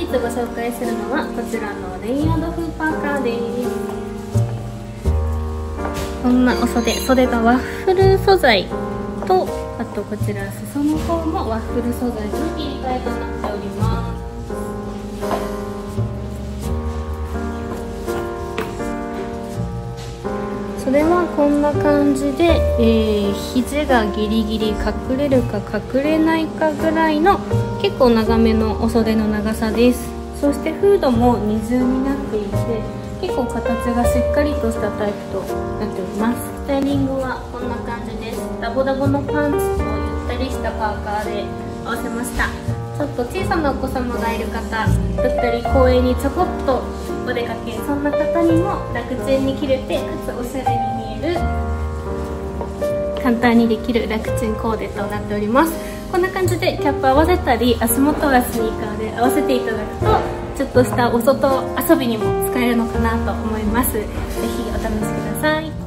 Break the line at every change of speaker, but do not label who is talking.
日ご紹介するのはこちらのレイヤード風パーカーです。こんなお袖袖がワッフル素材とあとこちら裾の方もワッフル素材の切り替えとなっております。それはこんな感じで、えー、肘がギリギリ隠れるか隠れないかぐらいの結構長めのお袖の長さです。そしてフードも二重になっていて結構形がしっかりとしたタイプとなっております。スタイリングはこんな感じです。ダボダボのパンツとゆったりしたパーカーで合わせました。ちょっと小さなお子様がいる方だったり公園にちょこっとお出かけそんな方にも楽ちんに着れてかつおしゃれに見える簡単にできる楽ちんコーデとなっております。こんな感じでキャップ合わせたり足元はスニーカーで合わせていただくとちょっとしたお外遊びにも使えるのかなと思います。是非お試しください。